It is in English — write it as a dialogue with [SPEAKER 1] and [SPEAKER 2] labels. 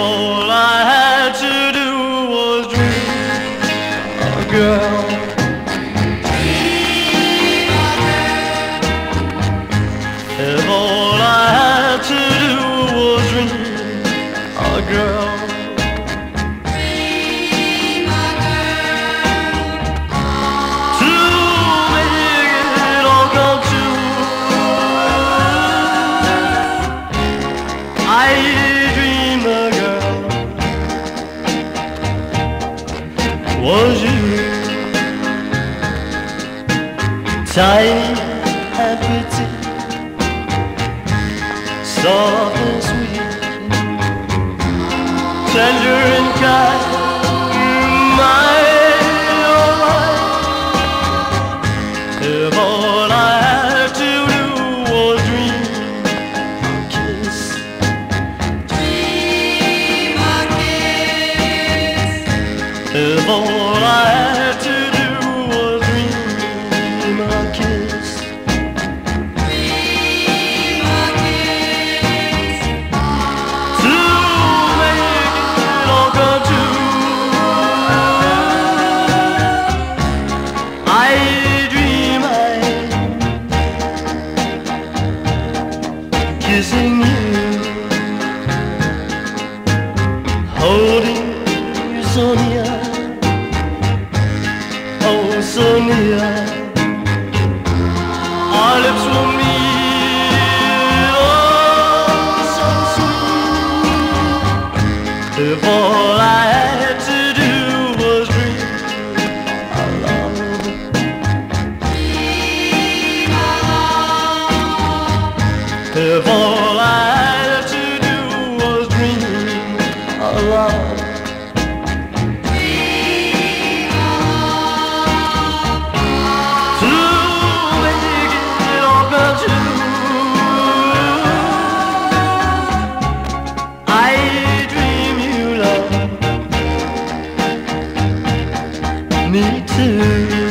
[SPEAKER 1] all I had to do was dream, a girl. If all I had to do was dream, a girl. I was you. Tiny and pretty, soft and sweet, tender and kind. If all I had to do was dream a kiss. Dream a kiss. To make it all come true, I dream I'm kissing you, holding so near. Our lips will meet, oh so sweet. If all I had to do was dream our love. If all I me too.